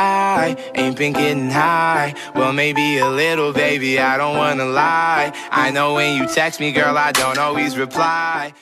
I ain't been getting high. Well, maybe a little, baby, I don't wanna lie. I know when you text me, girl, I don't always reply.